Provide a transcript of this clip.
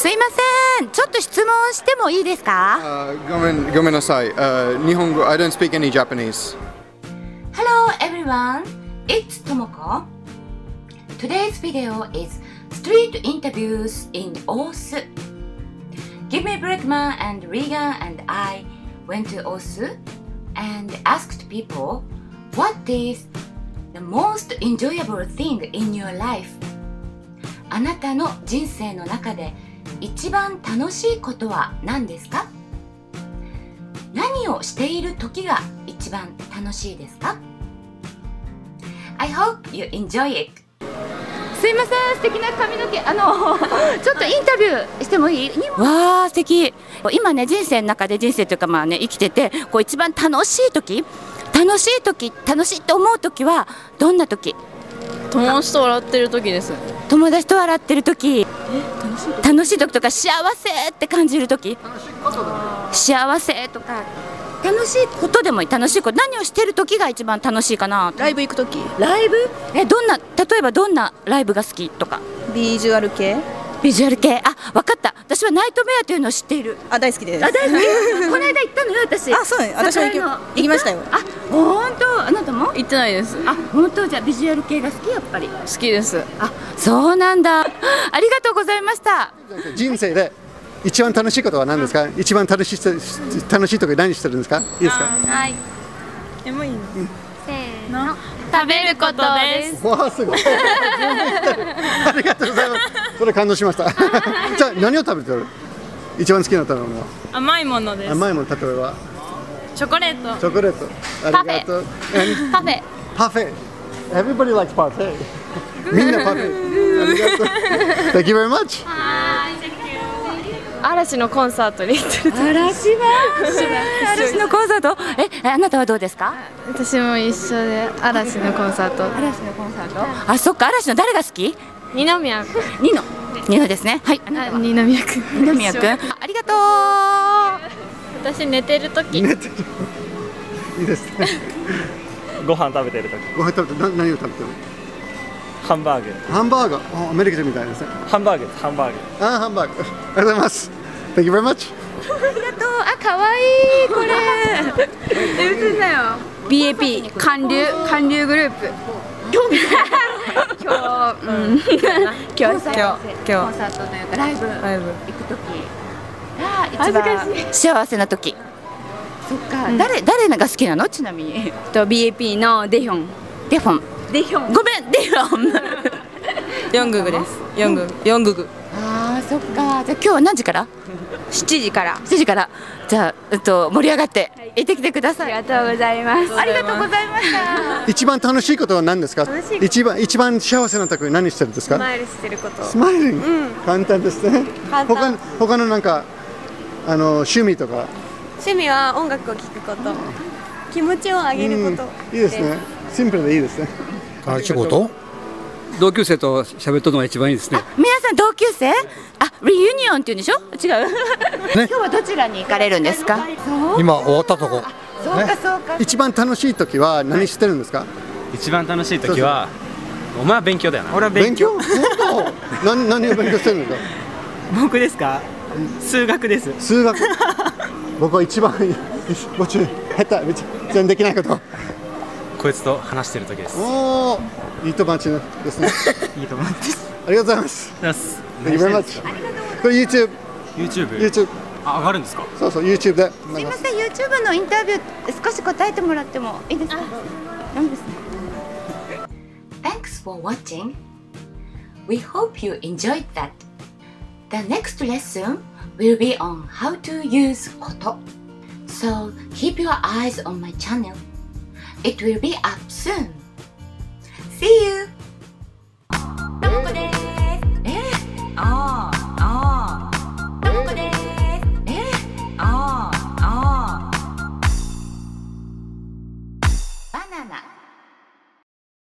すいませんちょっと質問してもいいですか Uh, ごめんごめんなさい。Uh, 日本語 I don't speak any Japanese. Hello everyone, it's Tomoko. Today's video is street interviews in Osu. Give me Brickman and Regan and I went to Osu and asked people what is the most enjoyable thing in your life? あなたの人生の中で一番楽しいことは何ですか？何をしている時が一番楽しいですか？I hope you enjoy it. すいません素敵な髪の毛あの ちょっとインタビューしてもいい？わあ素敵。今ね人生の中で人生というかまあね生きててこう一番楽しい時楽しい時楽しいと思う時はどんな時？友達と笑ってる時です。友達と笑ってる時楽しい時とか幸せって感じる時。幸せとか。楽しいことでもいい。楽しいこと。何をしてる時が一番楽しいかな。ライブ行く時。ライブ？えどんな例えばどんなライブが好きとか？ビジュアル系。ビジュアル系。あ分かった。私はナイトメアというのを知っている。あ大好きです。あ大好き。この間行ったのよ私。あそう。ね私も行きましたよ。あ本当？あなたも行ってないです。あ本当？じゃあビジュアル系が好きやっぱり。好きです。あそうなんだ。ありがとうございました。人生で一番楽しいことは何ですか、一番楽しい楽しい時何してるんですか？いいですか？はい。えもういいせーの。食べることです。わあすごい。ありがとうございます。それ感動しました。じゃあ何を食べてる？一番好きな食べ物は？甘いものです。甘いもの例えばチョコレート。チョコレートありがとう。パフェパフェ Everybody likes parfait. みんなパフェありがとう。Thank you very much. 嵐のコンサートに行ってる嵐は？嵐のコンサート？えあなたはどうですか？私も一緒で嵐のコンサート。嵐のコンサート？あそっか嵐の誰が好き？二宮君。ニノニノですね。はい二宮君。二宮君。ありがとう私寝てる時。寝てる。いいですね。ご飯食べてる時。ご飯食べてな何を食べてるハンバーグ。ハンバーガーあアメリカ人みたいですね。ハンバーグハンバーグ。あハンバーグ。ありがとうございます。Thank you very much ありがとう。あ可愛いこれ。え嘘だよ。BAP 韓流韓流グループ。今日うん。今日今日コンサートというかライブ。ライブ。行く時。が一番幸せな時。そっか、誰誰が好きなの？ちなみに。と BAP のデヒョン。デフォン。デヒョン。ごめんデフォン。ヨンググです。ヨンググヨンググ。あーそっか。じゃあ今日は何時から？7時から。7時から。じゃあ、えっと、盛り上がって行ってきてください、ありがとうございます。ありがとうございました一番楽しいことは何ですか？一番一番幸せな時に何してるんですか？マイルしてること。スマイリング、簡単ですね。簡単。他の他のなんかあの趣味とか。趣味は音楽を聴くこと。気持ちを上げること、いいですね。シンプルでいいですね。あ仕事同級生と喋っとるのが一番いいですね。皆さん同級生？あリユニオンって言うんでしょ？違う、今日はどちらに行かれるんですか？今終わったとこ。そうかそうか。一番楽しい時は何してるんですか、一番楽しい時はお前は勉強だよな。俺は勉強？本当？何何を勉強してるんですか？僕ですか？数学です。数学。僕は一番もちろん下手めっちゃ全然できないこと。こいつと話してる時です。おおいい友達ですね。いいと思います。ありがとうございます。ます。Thank you very much これ YouTube YouTube YouTube あ上がるんですか？そうそう YouTube で。すいません YouTube のインタビュー少し答えてもらってもいいですか？ダメです Thanks for watching. We hope you enjoyed that The next lesson will be on how to use koto. So keep your eyes on my channel. It will be up soon. See you!